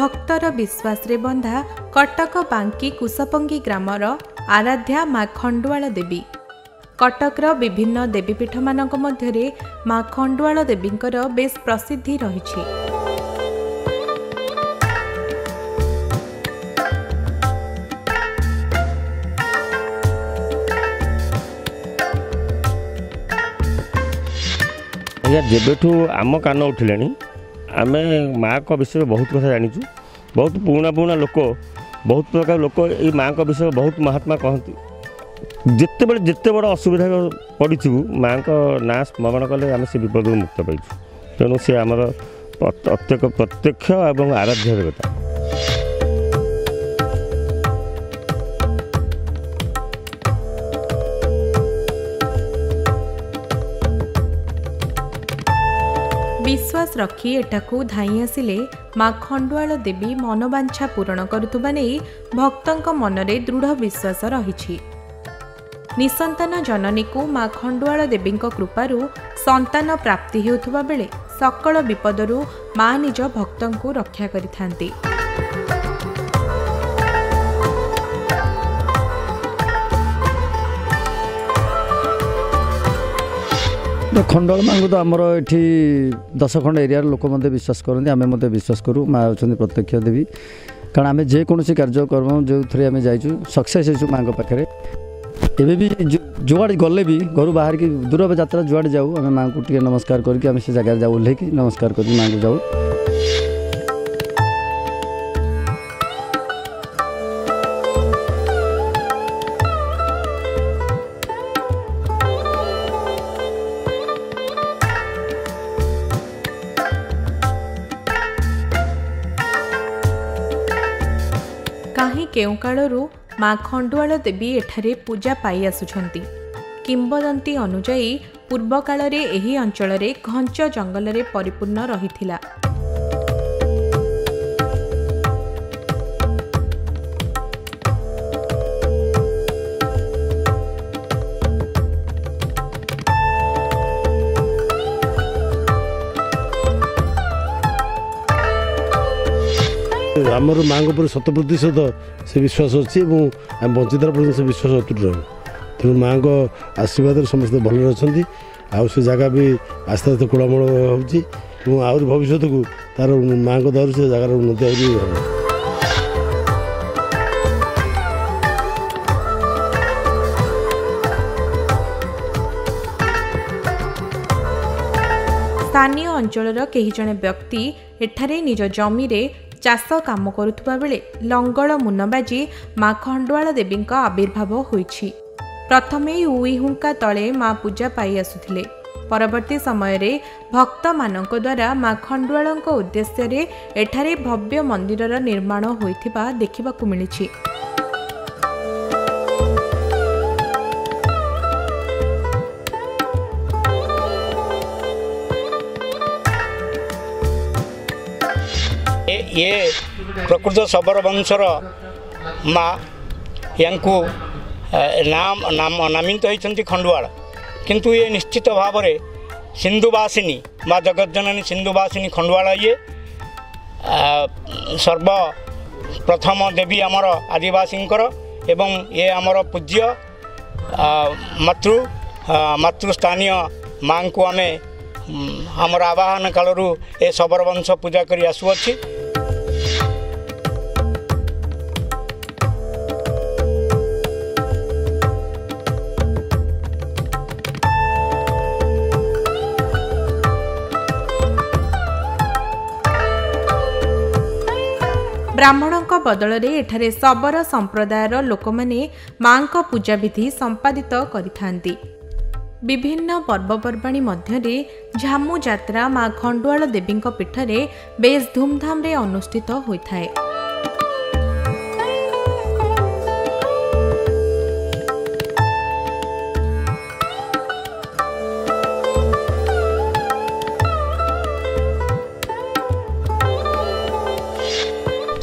ଭକ୍ତର ବିଶ୍ୱାସରେ ବନ୍ଧା କଟକ ବାଙ୍କି କୁଶପଙ୍ଗି ଗ୍ରାମର ଆରାଧ୍ୟା ମା ଖଣ୍ଡୁଆଳ ଦେବୀ। କଟକର ବିଭିନ୍ନ ଦେବୀପୀଠମାନଙ୍କ ମଧ୍ୟରେ ମା ଖଣ୍ଡୁଆଳ ଦେବୀଙ୍କର ବେଶ୍ ପ୍ରସିଦ୍ଧି ରହିଛି। ଯେବେଠୁ ଆମ କାନ ଉଠିଲାଣି ଆମେ ମାଆଙ୍କ ବିଷୟରେ ବହୁତ କଥା ଜାଣିଛୁ। ବହୁତ ପୁରୁଣା ପୁରୁଣା ଲୋକ ବହୁତ ପ୍ରକାର ଲୋକ ଏଇ ମାଆଙ୍କ ବିଷୟରେ ବହୁତ ମହାତ୍ମା କହନ୍ତି। ଯେତେବେଳେ ଯେତେ ବଡ଼ ଅସୁବିଧା ପଡ଼ିଥିବୁ ମାଆଙ୍କ ନାଁ ସ୍ମରଣ କଲେ ଆମେ ସେ ବିପଦରୁ ମୁକ୍ତ ପାଇଛୁ। ତେଣୁ ସେ ଆମର ପ୍ରତ୍ୟେକ ପ୍ରତ୍ୟକ୍ଷ ଏବଂ ଆରାଧ୍ୟ ଦେବତା ବିଶ୍ୱାସ ରଖି ଏଠାକୁ ଧାଇଁ ଆସିଲେ ମା ଖଣ୍ଡୁଆଳ ଦେବୀ ମନବାଞ୍ଛା ପୂରଣ କରୁଥିବା ନେଇ ଭକ୍ତଙ୍କ ମନରେ ଦୃଢ଼ ବିଶ୍ୱାସ ରହିଛି। ନିସନ୍ତାନ ଜନନୀକୁ ମା ଖଣ୍ଡୁଆଳ ଦେବୀଙ୍କ କୃପାରୁ ସନ୍ତାନ ପ୍ରାପ୍ତି ହେଉଥିବା ବେଳେ ସକଳ ବିପଦରୁ ମା ନିଜ ଭକ୍ତଙ୍କୁ ରକ୍ଷା କରିଥାନ୍ତି। ଖଣ୍ଡଳ ମାଙ୍କୁ ତ ଆମର ଏଠି ଦଶଖଣ୍ଡ ଏରିଆର ଲୋକ ମଧ୍ୟ ବିଶ୍ୱାସ କରନ୍ତି ଆମେ ମଧ୍ୟ ବିଶ୍ୱାସ କରୁ ମା ହେଉଛନ୍ତି ପ୍ରତ୍ୟକ୍ଷ ଦେବୀ। କାରଣ ଆମେ ଯେକୌଣସି କାର୍ଯ୍ୟକ୍ରମ ଯେଉଁଥିରେ ଆମେ ଯାଇଛୁ ସକ୍ସେସ୍ ହେଇଛୁ ମାଙ୍କ ପାଖରେ। ଏବେ ବି ଯୁଆଡ଼େ ଗଲେ ବି ଘରୁ ବାହାରିକି ଦୂର ଯାତ୍ରା ଯୁଆଡ଼େ ଯାଉ ଆମେ ମାଙ୍କୁ ଟିକେ ନମସ୍କାର କରିକି ଆମେ ସେ ଜାଗାରେ ଯାଉ ଓହ୍ଲେଇକି ନମସ୍କାର କରିକି ମାଙ୍କୁ ଯାଉ। କେଉଁ କାଳରୁ ମା ଖଣ୍ଡୁଆଳ ଦେବୀ ଏଠାରେ ପୂଜା ପାଇ ଆସୁଛନ୍ତି। କିମ୍ବଦନ୍ତୀ ଅନୁଯାୟୀ ପୂର୍ବକାଳରେ ଏହି ଅଞ୍ଚଳରେ ଘଞ୍ଚ ଜଙ୍ଗଲରେ ପରିପୂର୍ଣ୍ଣ ରହିଥିଲା। ଆମର ମାଆଙ୍କ ଉପରେ ଶତ ପ୍ରତିଶତ ସେ ବିଶ୍ୱାସ ଅଛି ଏବଂ ଆମେ ବଞ୍ଚିତାର ପର୍ଯ୍ୟନ୍ତ ସେ ବିଶ୍ୱାସ ଅତୁଟ ରହିବ। ତେଣୁ ମାଆଙ୍କ ଆଶୀର୍ବାଦରେ ସମସ୍ତେ ଭଲରେ ଅଛନ୍ତି। ଆଉ ସେ ଜାଗା ବି ଆସ୍ତେ ଆସ୍ତେ କୁଳମଳ ହେଉଛି ଏବଂ ଆହୁରି ଭବିଷ୍ୟତକୁ ତା'ର ମାଆଙ୍କ ଦ୍ୱାରା ସେ ଜାଗାର ଉନ୍ନତି ଆହୁରି ହେବ। ସ୍ଥାନୀୟ ଅଞ୍ଚଳର କେହି ଜଣେ ବ୍ୟକ୍ତି ଏଠାରେ ନିଜ ଜମିରେ ଚାଷ କାମ କରୁଥିବା ବେଳେ ଲଙ୍ଗଳ ମୁନ ବାଜି ମା ଖଣ୍ଡୁଆଳ ଦେବୀଙ୍କ ଆବିର୍ଭାବ ହୋଇଛି। ପ୍ରଥମେ ଉଇ ହୁଙ୍କା ତଳେ ମା ପୂଜା ପାଇ ଆସୁଥିଲେ। ପରବର୍ତ୍ତୀ ସମୟରେ ଭକ୍ତମାନଙ୍କ ଦ୍ୱାରା ମା ଖଣ୍ଡୁଆଳଙ୍କ ଉଦ୍ଦେଶ୍ୟରେ ଏଠାରେ ଭବ୍ୟ ମନ୍ଦିରର ନିର୍ମାଣ ହୋଇଥିବା ଦେଖିବାକୁ ମିଳିଛି। ଇଏ ପ୍ରକୃତ ଶବର ବଂଶର ମା ୟାଙ୍କୁ ନାମ ନାମିତ ହୋଇଛନ୍ତି ଖଣ୍ଡୁଆଳ କିନ୍ତୁ ଇଏ ନିଶ୍ଚିତ ଭାବରେ ସିନ୍ଧୁବାସିନୀ ମା ଜଗଜ୍ଜନନୀ ସିନ୍ଧୁବାସିନୀ ଖଣ୍ଡୁଆଳ ଇଏ ସର୍ବ ପ୍ରଥମ ଦେବୀ ଆମର ଆଦିବାସୀଙ୍କର ଏବଂ ଏ ଆମର ପୂଜ୍ୟ ମାତୃ ମାତୃସ୍ଥାନୀୟ ମାଙ୍କୁ ଆମେ ଆମର ଆବାହନ କାଳରୁ ଏ ଶବର ବଂଶ ପୂଜା କରି ଆସୁଅଛି ବ୍ରାହ୍ମଣଙ୍କ ବଦଳରେ ଏଠାରେ ଶବର ସମ୍ପ୍ରଦାୟର ଲୋକମାନେ ମାଙ୍କ ପୂଜାବିଧି ସମ୍ପାଦିତ କରିଥାନ୍ତି। ବିଭିନ୍ନ ପର୍ବପର୍ବାଣୀ ମଧ୍ୟରେ ଝାମୁ ଯାତ୍ରା ମା ଖଣ୍ଡୁଆଳ ଦେବୀଙ୍କ ପୀଠରେ ବେଶ୍ ଧୁମ୍ଧାମ୍ରେ ଅନୁଷ୍ଠିତ ହୋଇଥାଏ।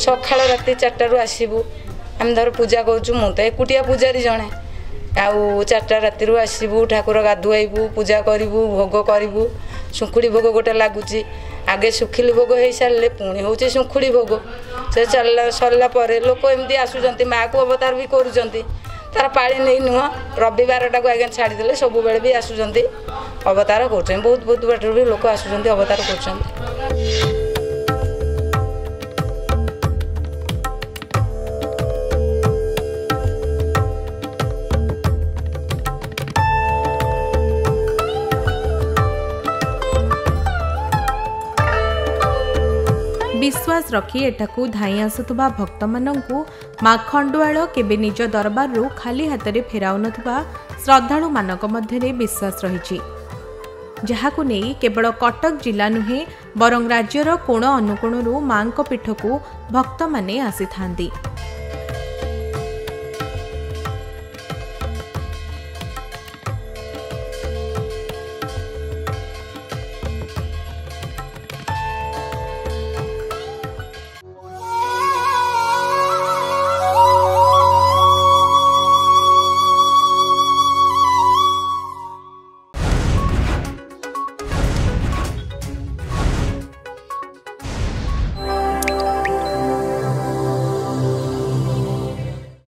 ସକାଳ ରାତି ଚାରିଟାରୁ ଆସିବୁ। ଆମେ ଧର ପୂଜା କରୁଛୁ ମୁଁ ତ ଏକୁଟିଆ ପୂଜାରୀ ଜଣେ। ଆଉ ଚାରିଟା ରାତିରୁ ଆସିବୁ ଠାକୁର ଗାଧୁଆଇବୁ ପୂଜା କରିବୁ ଭୋଗ କରିବୁ। ଶୁଙ୍କୁଡ଼ି ଭୋଗ ଗୋଟେ ଲାଗୁଛି। ଆଗେ ଶୁଖିଲି ଭୋଗ ହେଇସାରିଲେ ପୁଣି ହେଉଛି ଶୁଙ୍ଖୁଡ଼ି ଭୋଗ। ସେ ଚାଲିଲା ସରିଲା ପରେ ଲୋକ ଏମିତି ଆସୁଛନ୍ତି ମାଆକୁ ଅବତାର ବି କରୁଛନ୍ତି। ତାର ପାଳି ନେଇ ନୁହଁ ରବିବାରଟାକୁ ଆଜ୍ଞା ଛାଡ଼ିଦେଲେ ସବୁବେଳେ ବି ଆସୁଛନ୍ତି। ଅବତାର କରୁଛନ୍ତି ବହୁତ ବହୁତ ବାଟରୁ ବି ଲୋକ ଆସୁଛନ୍ତି ଅବତାର କରୁଛନ୍ତି। ବିଶ୍ୱାସ ରଖି ଏଠାକୁ ଧାଇଁ ଆସୁଥିବା ଭକ୍ତମାନଙ୍କୁ ମା ଖଣ୍ଡୁଆଳ କେବେ ନିଜ ଦରବାରରୁ ଖାଲି ହାତରେ ଫେରାଉନଥିବା ଶ୍ରଦ୍ଧାଳୁମାନଙ୍କ ମଧ୍ୟରେ ବିଶ୍ୱାସ ରହିଛି। ଯାହାକୁ ନେଇ କେବଳ କଟକ ଜିଲ୍ଲା ନୁହେଁ ବରଂ ରାଜ୍ୟର କୋଣ ଅନୁକୋଣରୁ ମାଙ୍କ ପୀଠକୁ ଭକ୍ତମାନେ ଆସିଥାନ୍ତି।